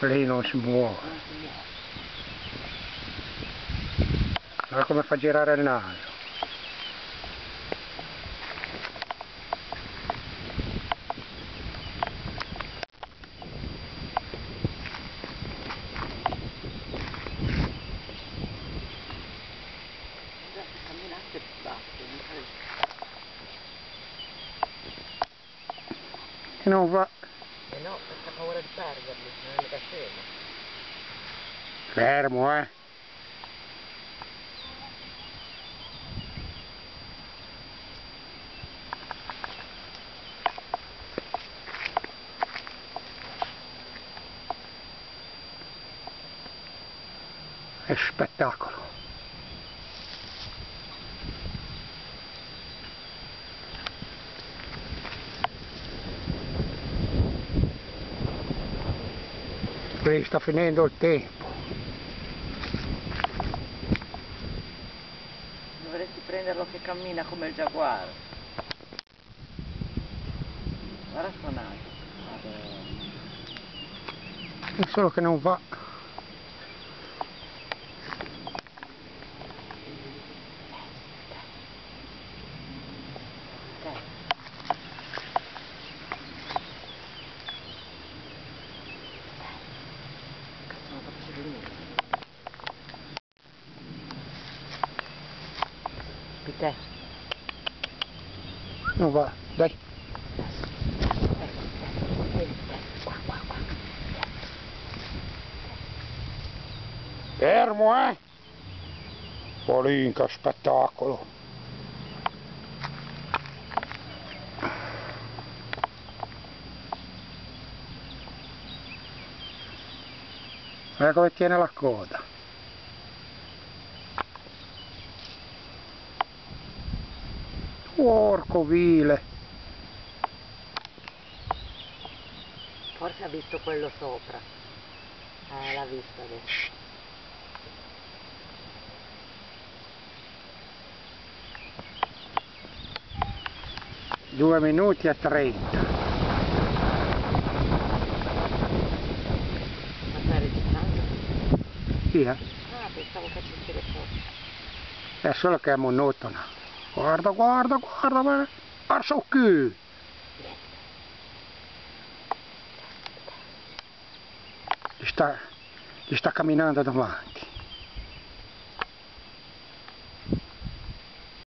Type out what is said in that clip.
lei non si muove. Guarda come fa girare il naso? Camminate batte, non va Eh no, perché ha paura di perderli, non è mica scemo. fermo eh è spettacolo qui sta finendo il tempo. Dovresti prenderlo che cammina come il giaguaro. Guarda è solo che non va Peter, non va dai. Fermo eh. Polinca spettacolo. Guarda come tiene la coda porco vile forse ha visto quello sopra. Eh, l'ha visto adesso. due minuti e trenta Ma stai registrando? sì eh? Ah, pensavo facessi le foto. è solo che è monotona guarda guarda guarda guarda guarda qui gli sta, gli sta camminando davanti